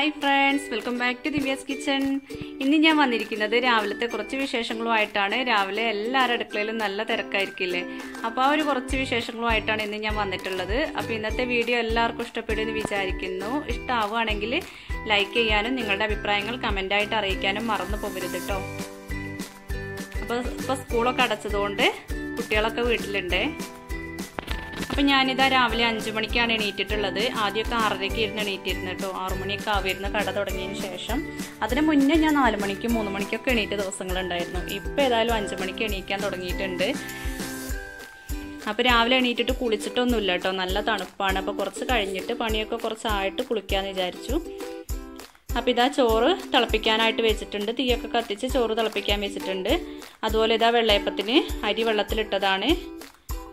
Hi friends welcome back to Divya's kitchen ഇന്ന് ഞാൻ വന്നിരിക്കുന്നത് രാവിലത്തെ കുറച്ച് വിശേഷങ്ങളുമായിട്ടാണ്. രാവിലെ എല്ലാവരുടെ അടുക്കളയിലും നല്ല തിരക്കായിരിക്കില്ലേ? അപ്പോൾ ആ ഒരു കുറച്ച് വിശേഷങ്ങളുമായിട്ടാണ് ഇന്ന് ഞാൻ വന്നിട്ടുള്ളത്. അപ്പോൾ ഇന്നത്തെ വീഡിയോ എല്ലാവർക്കും ഇഷ്ടപ്പെടുമെന്ന് വിചാരിക്കുന്നു. ഇഷ്ടമാവുകയാണെങ്കിൽ ലൈക്ക് ചെയ്യാനും നിങ്ങളുടെ അഭിപ്രായങ്ങൾ കമന്റായിട്ട് അറിയിക്കാനും മറന്നു പോകരുത് കേട്ടോ. അപ്പോൾ ഇപ്പോൾ സ്കൂളൊക്കെ അടച്ചതുകൊണ്ട് കുട്ടികളൊക്കെ വീട്ടിലുണ്ട്. അപ്പം ഞാനിതാ രാവിലെ അഞ്ചു മണിക്കാണ് എണീറ്റിട്ടുള്ളത്. ആദ്യമൊക്കെ ആറരയ്ക്ക് ഇരുന്ന് എണീറ്റിരുന്നു കേട്ടോ ആറു മണിയൊക്കെ ആവിരുന്ന് കട തുടങ്ങിയതിന് ശേഷം. അതിന് മുന്നേ ഞാൻ നാല് മണിക്കും മൂന്ന് മണിക്കൊക്കെ എണീറ്റ ദിവസങ്ങളുണ്ടായിരുന്നു. ഇപ്പം ഏതായാലും അഞ്ചു മണിക്ക് എണീക്കാൻ തുടങ്ങിയിട്ടുണ്ട്. അപ്പോൾ രാവിലെ എണീറ്റിട്ട് കുളിച്ചിട്ടൊന്നുമില്ല കേട്ടോ നല്ല തണുപ്പാണ്. അപ്പോൾ കുറച്ച് കഴിഞ്ഞിട്ട് പണിയൊക്കെ കുറച്ചായിട്ട് കുളിക്കാമെന്ന് വിചാരിച്ചു. അപ്പോൾ ഇതാ ചോറ് തിളപ്പിക്കാനായിട്ട് വെച്ചിട്ടുണ്ട്. തീയൊക്കെ കത്തിച്ച് ചോറ് തിളപ്പിക്കാൻ വെച്ചിട്ടുണ്ട്. അതുപോലെ ഇതാ വെള്ളയപ്പത്തിന് അരി വെള്ളത്തിലിട്ടതാണ്.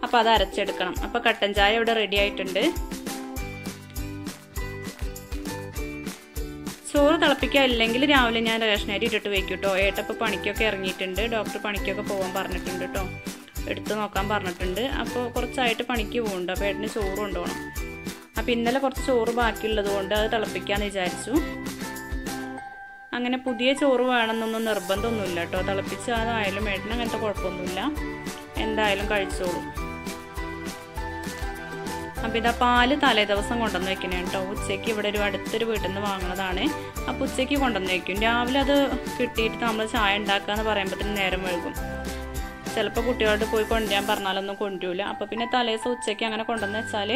അപ്പോൾ അത് അരച്ചെടുക്കണം. അപ്പോൾ കട്ടൻ ചായ ഇവിടെ റെഡി ആയിട്ടുണ്ട്. ചോറ് തിളപ്പിക്കുക ഇല്ലെങ്കിൽ രാവിലെ ഞാൻ റേഷൻ അരി ഇട്ടിട്ട് വെക്കും കേട്ടോ ഏട്ടപ്പോൾ പണിക്കൊക്കെ ഇറങ്ങിയിട്ടുണ്ട്. ഡോക്ടർ പണിക്കൊക്കെ പോകാൻ പറഞ്ഞിട്ടുണ്ട് കേട്ടോ. എടുത്ത് നോക്കാൻ പറഞ്ഞിട്ടുണ്ട്. അപ്പോൾ കുറച്ചായിട്ട് പണിക്ക് പോകുന്നുണ്ട് അപ്പോൾ ഏട്ടന് ചോറ് കൊണ്ടുപോകണം. അപ്പോൾ ഇന്നലെ കുറച്ച് ചോറ് ബാക്കിയുള്ളത് കൊണ്ട് അത് തിളപ്പിക്കാമെന്ന് വിചാരിച്ചു. അങ്ങനെ പുതിയ ചോറ് വേണമെന്നൊന്നും നിർബന്ധമൊന്നുമില്ല കേട്ടോ. തിളപ്പിച്ച് അതായാലും ഏട്ടന് അങ്ങനത്തെ കുഴപ്പമൊന്നുമില്ല. എന്തായാലും കഴിച്ചോളൂ. അപ്പോൾ ഇതാ പാൽ തലേ ദിവസം കൊണ്ടുവന്ന് വെക്കണേ കേട്ടോ ഉച്ചയ്ക്ക് ഇവിടെ ഒരു അടുത്തൊരു വീട്ടിൽ നിന്ന് വാങ്ങുന്നതാണ് അപ്പോൾ ഉച്ചയ്ക്ക് കൊണ്ടുവന്ന് വെക്കും. രാവിലെ അത് കിട്ടിയിട്ട് നമ്മൾ ചായ ഉണ്ടാക്കാന്ന് പറയുമ്പോഴത്തേന് നേരം വഴുകും ചിലപ്പോൾ കുട്ടികളോട് പോയി കൊണ്ടുവരാൻ പറഞ്ഞാലൊന്നും കൊണ്ടുവരില്ല അപ്പോൾ പിന്നെ തലേദിവസം ഉച്ചയ്ക്ക് അങ്ങനെ കൊണ്ടുവന്ന് വെച്ചാൽ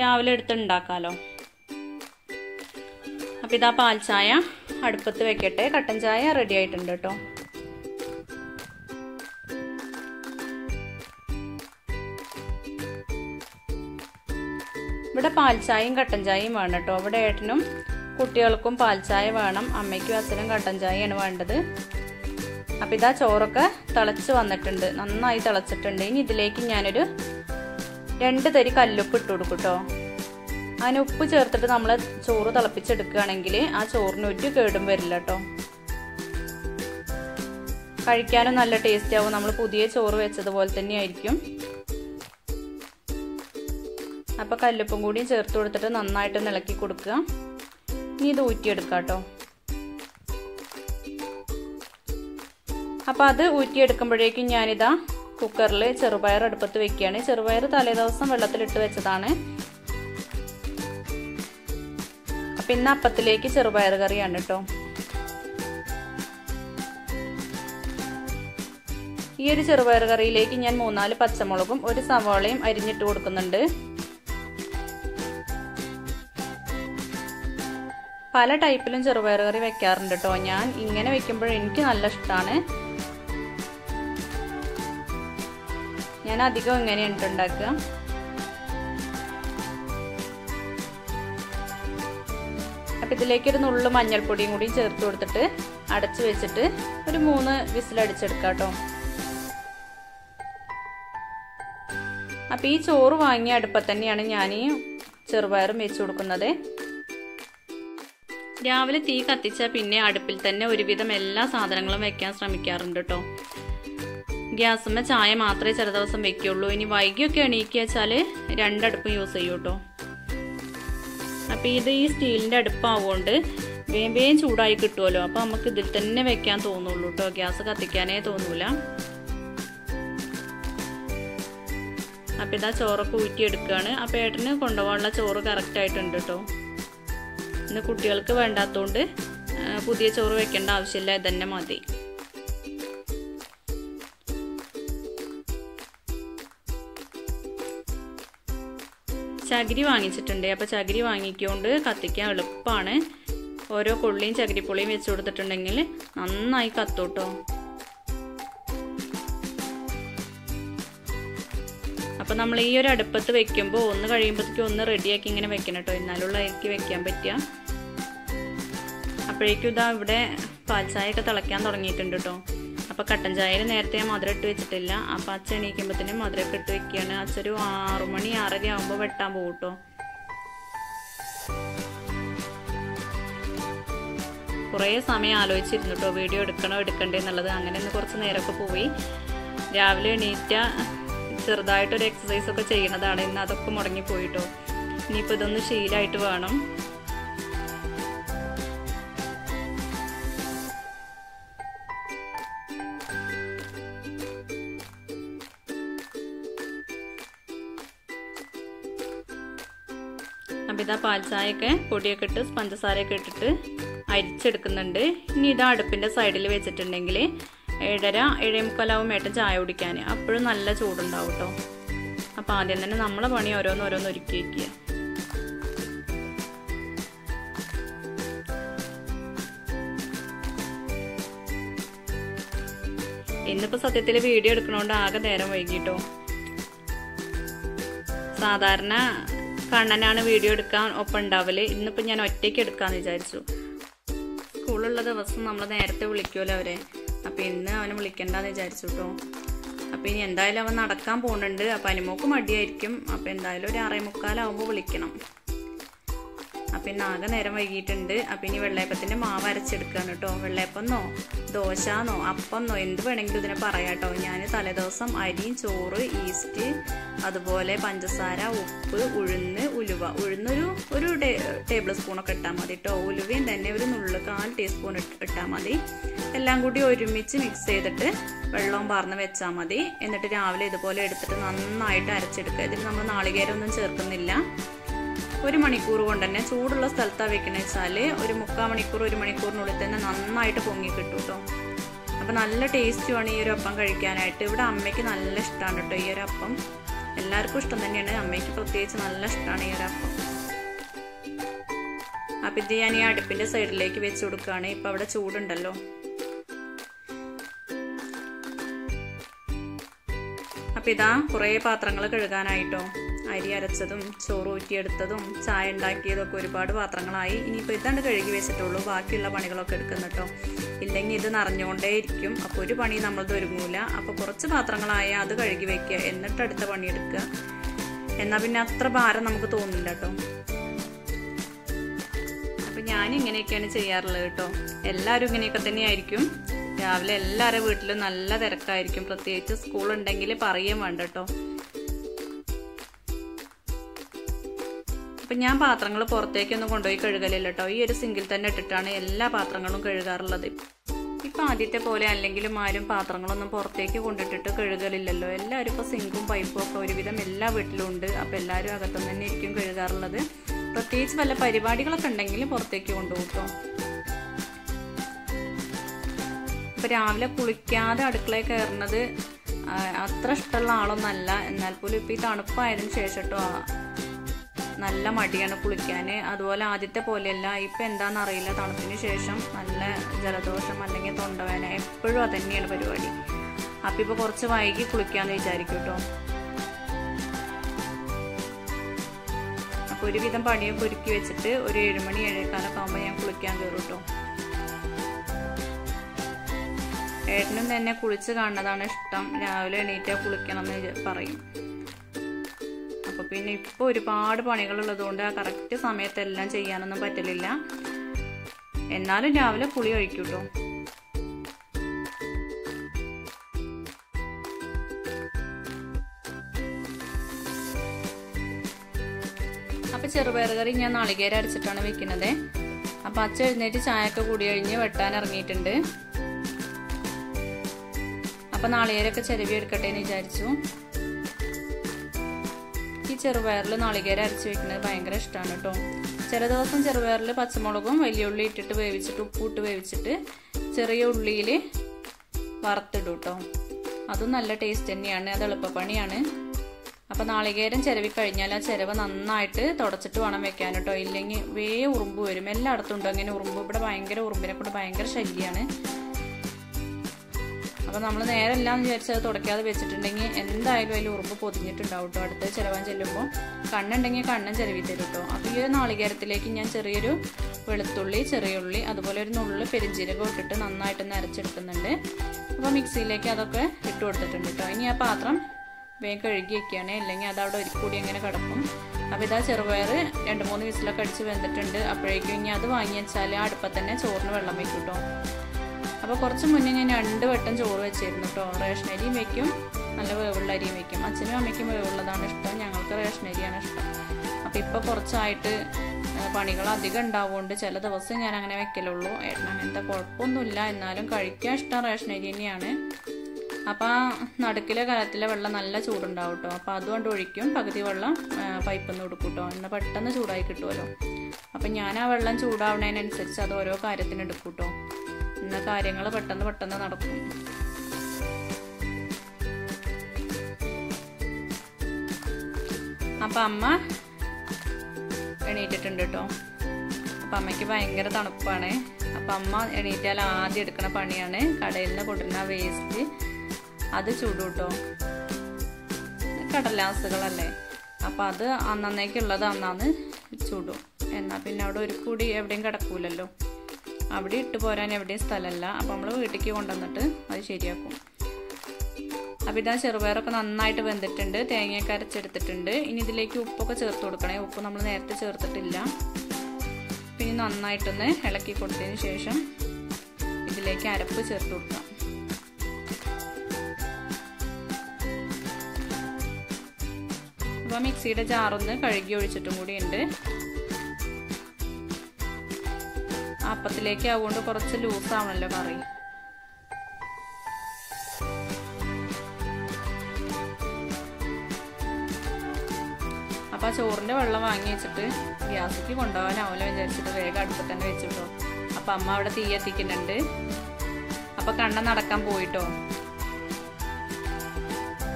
രാവിലെ എടുത്ത് ഉണ്ടാക്കാമല്ലോ അപ്പോൾ ഇതാ പാൽ ചായ അടുപ്പത്ത് വെക്കട്ടെ. കട്ടൻ ചായ റെഡി ആയിട്ടുണ്ട് കേട്ടോ ഇവിടെ പാൽച്ചായയും ചായയും കട്ടൻ ചായയും വേണം കേട്ടോ. ഇവിടെ ഏട്ടനും കുട്ടികൾക്കും പാൽച്ചായ വേണം. അമ്മയ്ക്കും അച്ഛനും കട്ടൻ ചായയാണ് വേണ്ടത്. അപ്പം ഇതാ ചോറൊക്കെ തിളച്ച് വന്നിട്ടുണ്ട്. നന്നായി തിളച്ചിട്ടുണ്ട്. ഇനി ഇതിലേക്ക് ഞാനൊരു രണ്ട് തരി കല്ലുപ്പ് ഇട്ട് കൊടുക്കും കേട്ടോ. അതിന് ഉപ്പ് ചേർത്തിട്ട് നമ്മൾ ചോറ് തിളപ്പിച്ചെടുക്കുകയാണെങ്കിൽ ആ ചോറിന് ഒരു കേടും വരില്ല കേട്ടോ. കഴിക്കാനും നല്ല ടേസ്റ്റ് ആവും. നമ്മൾ പുതിയ ചോറ് വെച്ചതുപോലെ തന്നെയായിരിക്കും. അപ്പോൾ കല്ലുപ്പും കൂടിയും ചേർത്ത് കൊടുത്തിട്ട് നന്നായിട്ട് ഇളക്കി കൊടുക്കുക. ഇനി ഇത് ഊറ്റിയെടുക്കാം കേട്ടോ. അപ്പോൾ അത് ഊറ്റിയെടുക്കുമ്പോഴേക്കും ഞാനിതാ കുക്കറിൽ ചെറുപയർ അടുപ്പത്ത് വെക്കുകയാണ്. ചെറുപയർ തലേദിവസം വെള്ളത്തിലിട്ട് വെച്ചതാണ്. അപ്പം ഇന്ന് അപ്പത്തിലേക്ക് ചെറുപയർ കറിയാണ് കേട്ടോ. ഈ ഒരു ചെറുപയർ കറിയിലേക്ക് ഞാൻ മൂന്നാൽ പച്ചമുളകും ഒരു സവാളയും അരിഞ്ഞിട്ട് കൊടുക്കുന്നുണ്ട്. പല ടൈപ്പിലും ചെറുപയർ കറി വെക്കാറുണ്ട് കേട്ടോ. ഞാൻ ഇങ്ങനെ വെക്കുമ്പോൾ എനിക്ക് നല്ല ഇഷ്ടമാണ് ഞാൻ അധികം ഇങ്ങനെയാണ് ഉണ്ടാക്കുക. അപ്പം ഇതിലേക്ക് ഒരു നുള്ളു മഞ്ഞൾപ്പൊടിയും കൂടി ചേർത്ത് കൊടുത്തിട്ട് അടച്ചു വെച്ചിട്ട് ഒരു മൂന്ന് വിസിലടിച്ചെടുക്കാം കേട്ടോ. അപ്പം ഈ ചോറ് വാങ്ങിയ അടുപ്പത്തന്നെയാണ് ഞാൻ ഈ ചെറുപയറും വെച്ച് കൊടുക്കുന്നത്. രാവിലെ തീ കത്തിച്ചാൽ പിന്നെ അടുപ്പിൽ തന്നെ ഒരുവിധം എല്ലാ സാധനങ്ങളും വെക്കാൻ ശ്രമിക്കാറുണ്ട് കേട്ടോ ഗ്യാസുമ്മ ചായ മാത്രമേ ചില ദിവസം വെക്കുള്ളൂ. ഇനി വൈകിയൊക്കെ എണീക്കുക വെച്ചാൽ രണ്ടടുപ്പ് യൂസ് ചെയ്യൂ കേട്ടോ അപ്പോൾ ഇത് ഈ സ്റ്റീലിന്റെ അടുപ്പാവുകൊണ്ട് വേം വേം ചൂടായി കിട്ടുമല്ലോ അപ്പോൾ നമുക്ക് ഇതിൽ തന്നെ വെക്കാൻ തോന്നുള്ളൂ കേട്ടോ ഗ്യാസ് കത്തിക്കാനേ തോന്നൂല. അപ്പോൾ ഇതാ ചോറൊക്കെ ഊറ്റിയെടുക്കുകയാണ് അപ്പോൾ ഏട്ടന് കൊണ്ടുപോകാനുള്ള ചോറ് കറക്റ്റായിട്ടുണ്ട് കേട്ടോ ഇന്ന് കുട്ടികൾക്ക് വേണ്ടാത്തതുകൊണ്ട് പുതിയ ചോറ് വെക്കേണ്ട ആവശ്യമില്ല ഇതന്നെ മതി. ചകിരി വാങ്ങിച്ചിട്ടുണ്ട്. അപ്പോൾ ചകിരി വാങ്ങിക്കൊണ്ട് കത്തിക്കാൻ എളുപ്പമാണ് ഓരോ കൊള്ളിയും ചകിരിപ്പുള്ളിയും വെച്ച് കൊടുത്തിട്ടുണ്ടെങ്കിൽ നന്നായി കത്തൂട്ടോ. അപ്പോൾ നമ്മൾ ഈ ഒരു അടുപ്പത്ത് വെക്കുമ്പോൾ ഒന്ന് കഴിയുമ്പോഴത്തേക്കും ഒന്ന് റെഡിയാക്കി ഇങ്ങനെ വെക്കണം കേട്ടോ എന്നാലുള്ള എനിക്ക് വെക്കാൻ പറ്റുക അപ്പോഴേക്കും ഇതാ ഇവിടെ പാൽച്ചായൊക്കെ തിളയ്ക്കാൻ തുടങ്ങിയിട്ടുണ്ട് കേട്ടോ അപ്പോൾ കട്ടൻ ചായയിൽ നേരത്തെ ഞാൻ മധുരം ഇട്ട് വെച്ചിട്ടില്ല. അപ്പോൾ അച്ഛൻ എണീക്കുമ്പോഴത്തേനും മധുരമൊക്കെ ഇട്ട് വെക്കുകയാണ് അച്ഛൊരു ആറുമണി ആറര ആകുമ്പോൾ വെട്ടാൻ പോകും കേട്ടോ കുറേ സമയം ആലോചിച്ചിരുന്നു കേട്ടോ വീഡിയോ എടുക്കണോ എടുക്കണ്ടേ എന്നുള്ളത്. അങ്ങനെ ഒന്ന് കുറച്ച് നേരമൊക്കെ പോയി. രാവിലെ എണീറ്റ ചെറുതായിട്ടൊരു എക്സസൈസ് ഒക്കെ ചെയ്യണതാണ്. ഇന്ന് അതൊക്കെ മുടങ്ങിപ്പോയിട്ടോ ഇനിയിപ്പോൾ ഇതൊന്ന് ശീലായിട്ട് വേണം. അപ്പം ഇതാ പാൽച്ചായൊക്കെ പൊടിയൊക്കെ ഇട്ട് പഞ്ചസാരയൊക്കെ ഇട്ടിട്ട് അരിച്ചെടുക്കുന്നുണ്ട്. ഇനി ഇത് അടുപ്പിന്റെ സൈഡിൽ വെച്ചിട്ടുണ്ടെങ്കിൽ ഏഴര ഏഴേ മുക്കാലാവും ഏട്ടൻ ചായ കുടിക്കാൻ അപ്പോഴും നല്ല ചൂടുണ്ടാവും കേട്ടോ അപ്പം ആദ്യം തന്നെ നമ്മളെ പണി ഓരോന്ന് ഓരോന്ന് ഒരുക്കി വയ്ക്കുക ഇന്നിപ്പോൾ സത്യത്തിൽ വീഡിയോ എടുക്കണോണ്ട് ആകെ നേരം വൈകിട്ടോ സാധാരണ കണ്ണനാണ് വീഡിയോ എടുക്കാൻ ഒപ്പം ഉണ്ടാവൽ. ഇന്നിപ്പോൾ ഞാൻ ഒറ്റയ്ക്ക് എടുക്കാന്ന് വിചാരിച്ചു. സ്കൂളുള്ള ദിവസം നമ്മൾ നേരത്തെ വിളിക്കുമല്ലോ അവരെ. അപ്പം ഇന്ന് അവനെ വിളിക്കണ്ടെന്ന് വിചാരിച്ചു കേട്ടോ ഇനി എന്തായാലും അവൻ നടക്കാൻ പോകുന്നുണ്ട് അപ്പം അനിമോക്ക് മടിയായിരിക്കും. അപ്പം എന്തായാലും ഒരു ആറേ മുക്കാലാവുമ്പോൾ വിളിക്കണം. അപ്പം ഇന്ന് ആകെ നേരം വൈകിയിട്ടുണ്ട്. അപ്പം ഇനി വെള്ളയപ്പത്തിന്റെ മാവ് അരച്ചെടുക്കുകയാണ് കേട്ടോ വെള്ളയപ്പന്നോ ദോശന്നോ അപ്പന്നോ എന്ത് വേണമെങ്കിലും ഇതിനെ പറയാം കേട്ടോ ഞാൻ തലേദിവസം അരി ചോറ് ഈസ്റ്റ് അതുപോലെ പഞ്ചസാര ഉപ്പ് ഉഴുന്ന് ഉലുവ. ഉഴുന്നൊരു ഒരു ടേബിൾ സ്പൂണൊക്കെ ഇട്ടാൽ മതി കേട്ടോ ഉലുവയും തന്നെ ഒരു നുള്ളു കാൽ ടീസ്പൂൺ ഇട്ടാൽ മതി. എല്ലാം കൂടി ഒരുമിച്ച് മിക്സ് ചെയ്തിട്ട് വെള്ളവും പാർന്ന് വെച്ചാൽ മതി. എന്നിട്ട് രാവിലെ ഇതുപോലെ എടുത്തിട്ട് നന്നായിട്ട് അരച്ചെടുക്കുക. ഇതിൽ നമ്മൾ നാളികേരമൊന്നും ചേർക്കുന്നില്ല. ഒരു മണിക്കൂർ കൊണ്ട് തന്നെ ചൂടുള്ള സ്ഥലത്താണ് വെക്കണ വെച്ചാൽ ഒരു മുക്കാൽ മണിക്കൂർ ഒരു മണിക്കൂറിനുള്ളിൽ തന്നെ നന്നായിട്ട് പൊങ്ങി കിട്ടും കേട്ടോ അപ്പം നല്ല ടേസ്റ്റുമാണ് ഈ ഒരു അപ്പം കഴിക്കാനായിട്ട്. ഇവിടെ അമ്മയ്ക്ക് നല്ല ഇഷ്ടമാണ് കേട്ടോ ഈ ഒരു അപ്പം. എല്ലാവർക്കും ഇഷ്ടം തന്നെയാണ്. അമ്മയ്ക്ക് പ്രത്യേകിച്ച് നല്ല ഇഷ്ടമാണ് ഈ ഒരു അപ്പം. അപ്പം ഇത് ഞാൻ ഈ അടുപ്പിന്റെ സൈഡിലേക്ക് വെച്ച് കൊടുക്കുകയാണ് ഇപ്പം അവിടെ ചൂടുണ്ടല്ലോ. അപ്പം ഇതാ കുറേ പാത്രങ്ങൾ കഴുകാനായിട്ടോ. അരി അരച്ചതും ചോറ് ഊറ്റിയെടുത്തതും ചായ ഉണ്ടാക്കിയതൊക്കെ ഒരുപാട് പാത്രങ്ങളായി. ഇനിയിപ്പോൾ ഇതാണ്ട് കഴുകി വെച്ചിട്ടുള്ളൂ. ബാക്കിയുള്ള പണികളൊക്കെ എടുക്കുന്ന കേട്ടോ ഇല്ലെങ്കിൽ ഇത് നിറഞ്ഞുകൊണ്ടേ ഇരിക്കും. അപ്പോൾ ഒരു പണി നമ്മൾ ഒരുങ്ങൂല. അപ്പോൾ കുറച്ച് പാത്രങ്ങളായ അത് കഴുകി വെക്കുക. എന്നിട്ട് അടുത്ത പണി എടുക്കുക. എന്നാൽ പിന്നെ അത്ര ഭാരം നമുക്ക് തോന്നില്ല കേട്ടോ അപ്പം ഞാൻ ഇങ്ങനെയൊക്കെയാണ് ചെയ്യാറുള്ളത് കേട്ടോ എല്ലാവരും ഇങ്ങനെയൊക്കെ തന്നെയായിരിക്കും. രാവിലെ എല്ലാവരുടെ വീട്ടിലും നല്ല തിരക്കായിരിക്കും. പ്രത്യേകിച്ച് സ്കൂളുണ്ടെങ്കിൽ പറയുകയും വേണ്ട കേട്ടോ അപ്പം ഞാൻ പാത്രങ്ങൾ പുറത്തേക്കൊന്നും കൊണ്ടുപോയി കഴുകലില്ല കേട്ടോ ഈ ഒരു സിങ്കിൽ തന്നെ ഇട്ടിട്ടാണ് എല്ലാ പാത്രങ്ങളും കഴുകാറുള്ളത്. ഇപ്പം ആദ്യത്തെ പോലെ അല്ലെങ്കിലും ആരും പാത്രങ്ങളൊന്നും പുറത്തേക്ക് കൊണ്ടിട്ടിട്ട് കഴുകലില്ലല്ലോ. എല്ലാവരും ഇപ്പോൾ സിങ്കും പൈപ്പും ഒക്കെ ഒരുവിധം എല്ലാ വീട്ടിലും ഉണ്ട്. അപ്പോൾ എല്ലാവരും അകത്തുനിന്ന് തന്നെ ആയിരിക്കും കഴുകാറുള്ളത്. പ്രത്യേകിച്ച് വല്ല പരിപാടികളൊക്കെ ഉണ്ടെങ്കിൽ പുറത്തേക്ക് കൊണ്ടുപോകും കേട്ടോ ഇപ്പം രാവിലെ കുളിക്കാതെ അടുക്കളയിൽ കയറുന്നത് അത്ര ഇഷ്ടമുള്ള ആളൊന്നല്ല എന്നാൽ പോലും ഇപ്പം ഈ തണുപ്പായതിനു ശേഷം കേട്ടോ നല്ല മടിയാണ് കുളിക്കാൻ അതുപോലെ ആദ്യത്തെ പോലെയല്ല ഇപ്പം എന്താണെന്ന് അറിയില്ല. തണുപ്പിന് ശേഷം നല്ല ജലദോഷം അല്ലെങ്കിൽ തൊണ്ടവേന എപ്പോഴും അതന്നെയാണ് പരിപാടി. അപ്പം ഇപ്പോൾ കുറച്ച് വൈകി കുളിക്കാമെന്ന് വിചാരിക്കും കേട്ടോ അപ്പോൾ ഒരുവിധം പണിയൊക്കെ ഒരുക്കി വെച്ചിട്ട് ഒരു ഏഴുമണി ഏഴേക്കാലൊക്കെ ആകുമ്പോൾ ഞാൻ കുളിക്കാൻ കയറും കേട്ടോ ഏട്ടനും തന്നെ കുളിച്ച് കാണുന്നതാണ് ഇഷ്ടം. രാവിലെ എണീറ്റാൽ കുളിക്കണം എന്ന് പറയും. പിന്നെ ഇപ്പോൾ ഒരുപാട് പണികളുള്ളതുകൊണ്ട് ആ കറക്റ്റ് സമയത്തെല്ലാം ചെയ്യാനൊന്നും പറ്റലില്ല. എന്നാലും രാവിലെ പുളി ഒഴിക്കൂട്ടോ കേട്ടോ അപ്പോൾ ചെറുപയർ കറി ഞാൻ നാളികേര അരച്ചിട്ടാണ് വെക്കുന്നത്. അപ്പോൾ അച്ഛ എഴുന്നേറ്റ് ചായയൊക്കെ കൂടി കഴിഞ്ഞ് വെട്ടാൻ ഇറങ്ങിയിട്ടുണ്ട്. അപ്പോൾ നാളികേരൊക്കെ ചെരുവി എടുക്കട്ടെ എന്ന് വിചാരിച്ചു. ചെറുപയറിൽ നാളികേരം അരച്ച് വെക്കുന്നത് ഭയങ്കര ഇഷ്ടമാണ് കേട്ടോ. ചില ദിവസം ചെറുപയറിൽ പച്ചമുളകും വലിയ ഉള്ളി ഇട്ടിട്ട് വേവിച്ചിട്ട് ഉപ്പിട്ട് വേവിച്ചിട്ട് ചെറിയ ഉള്ളിയിൽ വറുത്തിടും കേട്ടോ. അതും നല്ല ടേസ്റ്റ് തന്നെയാണ് അത് എളുപ്പപ്പണിയാണ്. അപ്പോൾ നാളികേരം ചിരവി കഴിഞ്ഞാൽ ആ ചിരവ് നന്നായിട്ട് തുടച്ചിട്ട് വേണം വെക്കാൻ കേട്ടോ. ഇല്ലെങ്കിൽ വേ ഉറുമ്പ് വരും. എല്ലായിടത്തും ഉണ്ടോ. അങ്ങനെ ഉറുമ്പ് ഇവിടെ ഭയങ്കര ഉറുമ്പിനെ കൊണ്ട് ഭയങ്കര ശല്യമാണ്. അപ്പോൾ നമ്മൾ നേരെ എല്ലാം വിചാരിച്ചത് തുടക്കാതെ വെച്ചിട്ടുണ്ടെങ്കിൽ എന്തായാലും അതിൽ ഉറുമ്പ് പൊതിഞ്ഞിട്ടുണ്ടാവും കേട്ടോ അടുത്ത് ചിലവാൻ ചെല്ലുമ്പോൾ കണ്ണുണ്ടെങ്കിൽ കണ്ണും ചിലവി തരും കേട്ടോ അപ്പോൾ ഈ ഒരു നാളികേരത്തിലേക്ക് ഞാൻ ചെറിയൊരു വെളുത്തുള്ളി ചെറിയ ഉള്ളി അതുപോലെ ഒരു നുള്ളു പെരിഞ്ചീരകം ഇട്ടിട്ട് നന്നായിട്ടൊന്ന് അരച്ചെടുക്കുന്നുണ്ട്. അപ്പോൾ മിക്സിയിലേക്ക് അതൊക്കെ ഇട്ട് കൊടുത്തിട്ടുണ്ട് കേട്ടോ ഇനി ആ പാത്രം വേഗം കഴുകി വെക്കുകയാണ് അല്ലെങ്കിൽ അത് അവിടെ കൂടി അങ്ങനെ കിടക്കും. അപ്പോൾ ഇതാ ചെറുപയർ രണ്ട് മൂന്ന് വിസിലൊക്കെ അടിച്ച് വെന്തിട്ടുണ്ട്. അപ്പോഴേക്കും ഇനി അത് വാങ്ങി വെച്ചാൽ ആ അടുപ്പത്ത് ചോറിന് വെള്ളം വെക്കും കേട്ടോ അപ്പോൾ കുറച്ച് മുന്നേ ഞാൻ രണ്ട് വട്ടം ചോറ് വെച്ചിരുന്നു കേട്ടോ റേഷൻ അരിയും വെക്കും നല്ല വേവുള്ള അരിയും വെക്കും. അച്ഛനും അമ്മയ്ക്കും വേവുള്ളതാണ് ഇഷ്ടം ഞങ്ങൾക്ക് റേഷൻ അരിയാണ് ഇഷ്ടം. അപ്പോൾ ഇപ്പോൾ കുറച്ചായിട്ട് പണികൾ അധികം ഉണ്ടാവുകൊണ്ട് ചില ദിവസം ഞാൻ അങ്ങനെ വെക്കലുള്ളൂ. ഏട്ടൻ അങ്ങനത്തെ കുഴപ്പമൊന്നുമില്ല എന്നാലും കഴിക്കാൻ ഇഷ്ടം റേഷൻ അരി തന്നെയാണ്. അപ്പോൾ നടുക്കിലെ കലത്തിലെ വെള്ളം നല്ല ചൂടുണ്ടാവും കേട്ടോ അപ്പോൾ അതുകൊണ്ട് ഒഴിക്കും പകുതി വെള്ളം പൈപ്പിൽ നിന്ന് കൊടുക്കും കേട്ടോ എന്നാൽ പെട്ടെന്ന് ചൂടായി കിട്ടുമല്ലോ അപ്പം ഞാൻ ആ വെള്ളം ചൂടാവുന്നതിനനുസരിച്ച് അത് ഓരോ കാര്യത്തിന് എടുക്കും കേട്ടോ എന്നാൽ കാര്യങ്ങൾ പെട്ടെന്ന് പെട്ടെന്ന് നടക്കും. അപ്പം അമ്മ എണീറ്റിട്ടുണ്ട് കേട്ടോ അപ്പം അമ്മയ്ക്ക് ഭയങ്കര തണുപ്പാണ്. അപ്പം അമ്മ എണീറ്റാൽ ആദ്യം എടുക്കുന്ന പണിയാണ് കടയിൽ നിന്ന് കൊടുക്കുന്ന വേസ്റ്റ്. അത് ചൂട് കിട്ടോ കടലാസുകളല്ലേ. അപ്പം അത് അന്നേക്കുള്ളത് അന്നാന്ന് ചൂടും. എന്നാൽ പിന്നെ അവിടെ ഒരു കൂടി എവിടെയും കിടക്കൂലല്ലോ. അവിടെ ഇട്ട് പോരാൻ എവിടെയും സ്ഥലമല്ല. അപ്പം നമ്മൾ വീട്ടിലേക്ക് കൊണ്ടുവന്നിട്ട് അത് ശരിയാക്കും. അപ്പം ഇതാ ചെറുപയറൊക്കെ നന്നായിട്ട് വെന്തിട്ടുണ്ട്. തേങ്ങയൊക്കെ അരച്ചെടുത്തിട്ടുണ്ട്. ഇനി ഇതിലേക്ക് ഉപ്പൊക്കെ ചേർത്ത് കൊടുക്കണേ. ഉപ്പ് നമ്മൾ നേരത്തെ ചേർത്തിട്ടില്ല. പിന്നെ നന്നായിട്ടൊന്ന് ഇളക്കി കൊടുത്തതിന് ശേഷം ഇതിലേക്ക് അരപ്പ് ചേർത്ത് കൊടുക്കാം. അപ്പോൾ മിക്സിയുടെ ജാറൊന്ന് കഴുകി ഒഴിച്ചിട്ടും കൂടി ഉണ്ട്. അപ്പത്തിലേക്ക് ആവുകൊണ്ട് കുറച്ച് ലൂസാവണല്ലോ കറി. അപ്പോൾ ആ ചോറിന്റെ വെള്ളം വാങ്ങി വെച്ചിട്ട് ഗ്യാസിക്ക് കൊണ്ടുപോകാനാവില്ല വിചാരിച്ചിട്ട് വേഗം അടുപ്പത്ത് തന്നെ വെച്ചിട്ടോ. അപ്പം അമ്മ അവിടെ തീ എത്തിക്കുന്നുണ്ട് അപ്പം കണ്ണ നടക്കാൻ പോയിട്ടോ.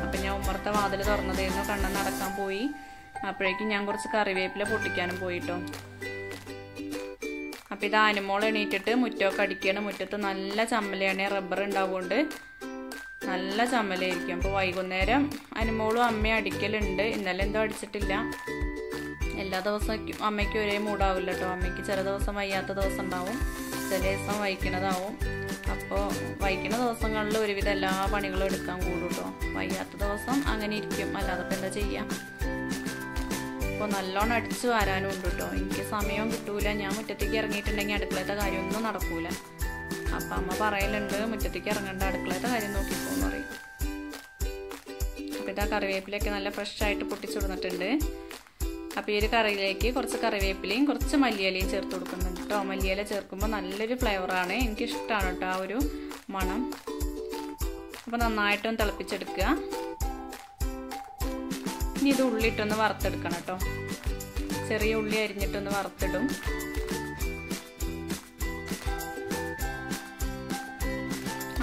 അപ്പം ഞാൻ ഉമ്മറത്തെ വാതിൽ തുറന്നതായിരുന്നു കണ്ണൻ നടക്കാൻ പോയി. അപ്പോഴേക്കും ഞാൻ കുറച്ച് കറിവേപ്പില പൊട്ടിക്കാനും പോയിട്ടോ. അപ്പം ഇത് ആനിമോൾ എണീറ്റിട്ട് മുറ്റമൊക്കെ അടിക്കുകയാണ് മുറ്റത്ത് നല്ല ചമ്മലയാണ് റബ്ബർ ഉണ്ടാവുകൊണ്ട് നല്ല ചമ്മലായിരിക്കും. അപ്പോൾ വൈകുന്നേരം അനുമോളും അമ്മയും അടിക്കലുണ്ട്. ഇന്നലെ എന്തോ അടിച്ചിട്ടില്ല. എല്ലാ ദിവസവും അമ്മയ്ക്ക് ഒരേ മൂടാവില്ല കേട്ടോ അമ്മയ്ക്ക് ചില ദിവസം വയ്യാത്ത ദിവസം ഉണ്ടാവും. ചില ദിവസം വൈക്കണതാവും അപ്പോൾ വൈക്കണ ദിവസങ്ങളിൽ ഒരുവിധം എല്ലാ പണികളും എടുക്കാൻ കൂടും കേട്ടോ വയ്യാത്ത ദിവസം അങ്ങനെ ഇരിക്കും. അല്ലാതെ എന്താ ചെയ്യാം? അപ്പോൾ നല്ലോണം അടിച്ചു വരാനും ഉണ്ട് കേട്ടോ എനിക്ക് സമയവും കിട്ടൂല. ഞാൻ മുറ്റത്തേക്ക് ഇറങ്ങിയിട്ടുണ്ടെങ്കിൽ അടുക്കളത്തെ കാര്യമൊന്നും നടക്കൂല. അപ്പം അമ്മ പറയലുണ്ട് മുറ്റത്തേക്ക് ഇറങ്ങേണ്ട അടുക്കളത്തെ കാര്യം നോക്കിപ്പോന്ന് പറയും. അപ്പോൾ ഇതാ കറിവേപ്പിലൊക്കെ നല്ല ഫ്രഷായിട്ട് പൊട്ടിച്ചുടന്നിട്ടുണ്ട് അപ്പോൾ ഈ ഒരു കറിയിലേക്ക് കുറച്ച് കറിവേപ്പിലയും കുറച്ച് മല്ലിയിലയും ചേർത്ത് കൊടുക്കുന്നുണ്ട് കേട്ടോ മല്ലിയില ചേർക്കുമ്പോൾ നല്ലൊരു ഫ്ലേവറാണ് എനിക്കിഷ്ടമാണ് കേട്ടോ ആ ഒരു മണം. അപ്പോൾ നന്നായിട്ടൊന്ന് തിളപ്പിച്ചെടുക്കുക. ഇനി ഇത് ഉള്ളിട്ടൊന്ന് വറുത്തെടുക്കണം കേട്ടോ. ചെറിയ ഉള്ളി അരിഞ്ഞിട്ടൊന്ന് വറുത്തിടും.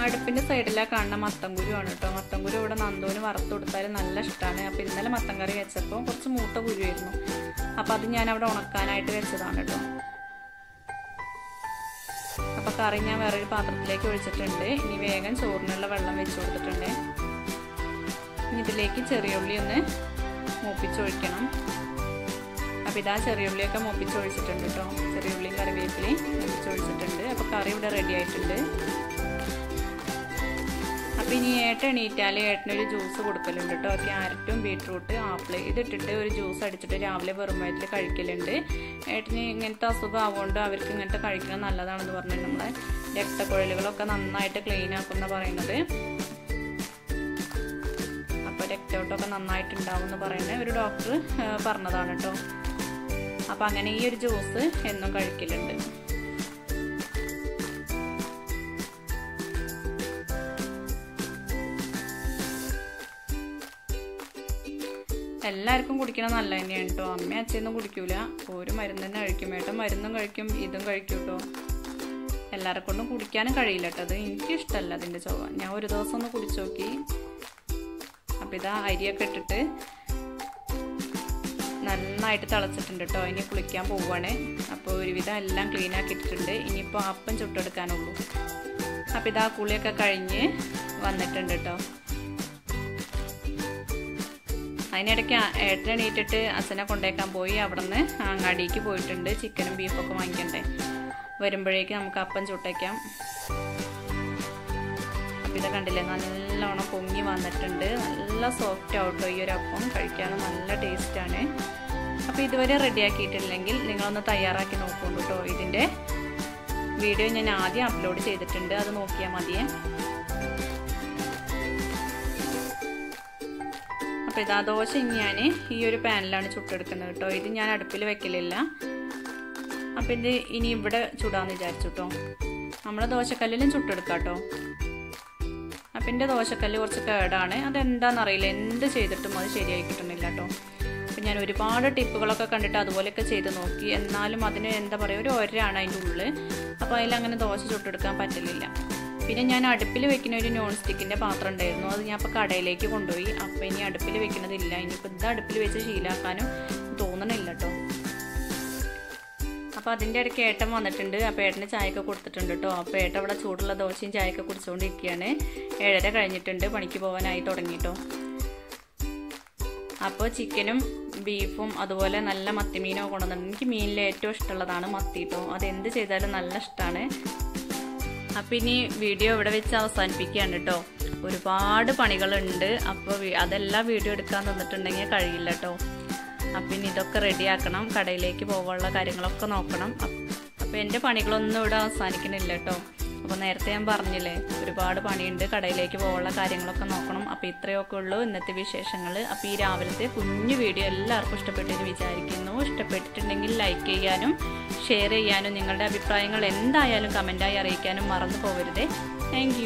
അടുപ്പിന്റെ സൈഡിലാണ് കാണുന്ന മത്തൻകുരുവാണ് കേട്ടോ. മത്തംകുരു ഇവിടെ നന്ദോന് വറുത്ത് കൊടുത്താൽ നല്ല ഇഷ്ടമാണ് അപ്പോൾ ഇന്നലെ മത്തം കറി വെച്ചപ്പോൾ കുറച്ച് മൂത്ത കുരുവായിരുന്നു. അപ്പോൾ അത് ഞാൻ അവിടെ ഉണക്കാനായിട്ട് വെച്ചതാണ് കേട്ടോ. അപ്പോൾ കറി ഞാൻ വേറൊരു പാത്രത്തിലേക്ക് ഒഴിച്ചിട്ടുണ്ട്. ഇനി വേഗം ചോറിനുള്ള വെള്ളം വെച്ച് കൊടുത്തിട്ടുണ്ട്. ഇനി ഇതിലേക്ക് ചെറിയ ഉള്ളി ഒന്ന് മൂപ്പിച്ചൊഴിക്കണം. അപ്പോൾ ഇതാ ചെറിയ ഉള്ളിയൊക്കെ മൂപ്പിച്ചൊഴിച്ചിട്ടുണ്ട് കേട്ടോ. ചെറിയ ഉള്ളിയും കറിവേപ്പിലയും മൂപ്പിച്ചൊഴിച്ചിട്ടുണ്ട്. അപ്പോൾ കറി ഇവിടെ റെഡി ആയിട്ടുണ്ട്. അപ്പോൾ ഇനി ഏട്ടൻ എണീറ്റാൽ ഏട്ടനൊരു ജ്യൂസ് കൊടുക്കലുണ്ട് കേട്ടോ. ക്യാരറ്റും ബീട്രൂട്ട് ആപ്പിൾ ഇതിട്ടിട്ട് ഒരു ജ്യൂസ് അടിച്ചിട്ട് രാവിലെ വെറും വയറ്റിൽ കഴിക്കലുണ്ട്. ഏട്ടന് ഇങ്ങനത്തെ അസുഖം ആവുകൊണ്ട് അവർക്ക് ഇങ്ങനത്തെ കഴിക്കുന്നത് നല്ലതാണെന്ന് പറഞ്ഞിട്ട് നമ്മളെ രക്തക്കുഴലുകളൊക്കെ നന്നായിട്ട് ക്ലീൻ ആക്കുന്ന പറയുന്നത്. രക്തയോട്ടമൊക്കെ നന്നായിട്ടുണ്ടാവും എന്ന് പറയുന്ന ഒരു ഡോക്ടർ പറഞ്ഞതാണ് കേട്ടോ അപ്പം അങ്ങനെ ഈ ഒരു ജ്യൂസ് എന്നും കഴിക്കലുണ്ട്. എല്ലാവർക്കും കുടിക്കണം നല്ല തന്നെയാണ് കേട്ടോ അമ്മ അച്ഛനൊന്നും കുടിക്കൂല. ഒരു മരുന്ന് തന്നെ കഴിക്കും. ഏട്ടൻ മരുന്നും കഴിക്കും ഇതും കഴിക്കും കേട്ടോ എല്ലാവരെ കൊണ്ടും കുടിക്കാനും കഴിയില്ല കേട്ടോ അത് എനിക്കിഷ്ടമല്ല അതിന്റെ ചൊവ്വ. ഞാൻ ഒരു ദിവസം ഒന്ന് കുടിച്ചു നോക്കി. അപ്പം ഇതാ അരിയൊക്കെ ഇട്ടിട്ട് നന്നായിട്ട് തിളച്ചിട്ടുണ്ട് കേട്ടോ. ഇനി കുളിക്കാൻ പോവുകയാണ് അപ്പോൾ ഒരുവിധം എല്ലാം ക്ലീൻ ആക്കിയിട്ടുണ്ട് ഇനിയിപ്പോൾ അപ്പം ചുട്ടെടുക്കാനുള്ളൂ. അപ്പോൾ ഇതാ കുളിയൊക്കെ കഴിഞ്ഞ് വന്നിട്ടുണ്ട് കേട്ടോ. അതിനിടയ്ക്ക് ഏട്ടൻ എണീറ്റിട്ട് അച്ഛനെ കൊണ്ടേക്കാൻ പോയി. അവിടെ നിന്ന് അങ്ങാടിക്ക് പോയിട്ടുണ്ട്. ചിക്കനും ബീഫൊക്കെ വാങ്ങിക്കണ്ടേ. വരുമ്പോഴേക്ക് നമുക്ക് അപ്പം ചുട്ടേക്കാം. അപ്പം ഇത് കണ്ടില്ലേ നല്ലോണം പൊങ്ങി വന്നിട്ടുണ്ട്. നല്ല സോഫ്റ്റ് ആവട്ടോ ഈ ഒരു അപ്പം. കഴിക്കാനും നല്ല ടേസ്റ്റാണ് അപ്പോൾ ഇതുവരെ റെഡിയാക്കിയിട്ടില്ലെങ്കിൽ നിങ്ങളൊന്ന് തയ്യാറാക്കി നോക്കുള്ളൂ കേട്ടോ ഇതിന്റെ വീഡിയോ ഞാൻ ആദ്യം അപ്ലോഡ് ചെയ്തിട്ടുണ്ട്. അത് നോക്കിയാൽ മതിയേ. അപ്പോൾ ഇതാ ദോശ ഞാൻ ഈ ഒരു പാനിലാണ് ചുട്ടെടുക്കുന്നത് കേട്ടോ ഇത് ഞാൻ അടുപ്പിൽ വെക്കലില്ല. അപ്പോൾ ഇത് ഇനി ഇവിടെ ചുടാന്ന് വിചാരിച്ചു കേട്ടോ നമ്മൾ ദോശക്കല്ലിലും ചുട്ടെടുക്കാം കേട്ടോ എന്റെ ദോശക്കല്ല് കുറച്ച് കേടാണ്. അതെന്താണെന്നറിയില്ല എന്ത് ചെയ്തിട്ടും അത് ശരിയായി കിട്ടുന്നില്ല കേട്ടോ. അപ്പം ഞാൻ ഒരുപാട് ടിപ്പുകളൊക്കെ കണ്ടിട്ട് അതുപോലെയൊക്കെ ചെയ്ത് നോക്കി. എന്നാലും അതിന് എന്താ പറയുക ഒരു ഒരാണ് അതിന്റെ ഉള്ളിൽ അപ്പോൾ അതിലങ്ങനെ ദോശ ചുട്ടെടുക്കാൻ പറ്റലില്ല. പിന്നെ ഞാൻ അടുപ്പിൽ വെക്കുന്ന ഒരു നോൺ സ്റ്റിക്കിന്റെ പാത്രം ഉണ്ടായിരുന്നു. അത് ഞാൻ ഇപ്പോൾ കടയിലേക്ക് കൊണ്ടുപോയി. അപ്പോൾ ഇനി അടുപ്പിൽ വെക്കുന്നതില്ല ഇനിയിപ്പോൾ ഇത് അടുപ്പിൽ വെച്ച് ശീലാക്കാനും തോന്നണില്ല കേട്ടോ. അപ്പോൾ അതിന്റെ ഇടയ്ക്ക് ഏട്ടൻ വന്നിട്ടുണ്ട്. അപ്പോൾ ഏട്ടന് ചായയൊക്കെ കൊടുത്തിട്ടുണ്ട് കേട്ടോ. അപ്പോൾ ഏട്ടൻ അവിടെ ചൂടുള്ള ദോശയും ചായയൊക്കെ കുടിച്ചുകൊണ്ടിരിക്കുകയാണ് ഏഴര കഴിഞ്ഞിട്ടുണ്ട്. പണിക്ക് പോകാനായി തുടങ്ങിയിട്ടോ അപ്പോൾ ചിക്കനും ബീഫും അതുപോലെ നല്ല മത്തിമീനോ കൊണ്ടുവന്നിട്ടുണ്ട്. എനിക്ക് മീനിൽ ഏറ്റവും ഇഷ്ടമുള്ളതാണ് മത്തി അത് എന്ത് ചെയ്താലും നല്ല ഇഷ്ടമാണ്. അപ്പം ഇനി വീഡിയോ ഇവിടെ വെച്ച് അവസാനിപ്പിക്കുകയാണ് കേട്ടോ. ഒരുപാട് പണികളുണ്ട്. അപ്പോൾ അതെല്ലാം വീഡിയോ എടുക്കാൻ തന്നിട്ടുണ്ടെങ്കിൽ കഴിയില്ല കേട്ടോ അപ്പം ഇനി ഇതൊക്കെ റെഡിയാക്കണം. കടയിലേക്ക് പോകാനുള്ള കാര്യങ്ങളൊക്കെ നോക്കണം. അപ്പോൾ എന്റെ പണികളൊന്നും ഇവിടെ അവസാനിക്കുന്നില്ല കേട്ടോ. അപ്പോൾ നേരത്തെ ഞാൻ പറഞ്ഞില്ലേ ഒരുപാട് പണിയുണ്ട്. കടയിലേക്ക് പോകാനുള്ള കാര്യങ്ങളൊക്കെ നോക്കണം. അപ്പോൾ ഇത്രയൊക്കെ ഉള്ളൂ ഇന്നത്തെ വിശേഷങ്ങൾ അപ്പോൾ ഈ രാവിലത്തെ കുഞ്ഞു വീഡിയോ എല്ലാവർക്കും ഇഷ്ടപ്പെട്ടെന്ന് വിചാരിക്കുന്നു. ഇഷ്ടപ്പെട്ടിട്ടുണ്ടെങ്കിൽ ലൈക്ക് ചെയ്യാനും ഷെയർ ചെയ്യാനും നിങ്ങളുടെ അഭിപ്രായങ്ങൾ എന്തായാലും കമന്റായി അറിയിക്കാനും മറന്നു പോകരുതേ. താങ്ക്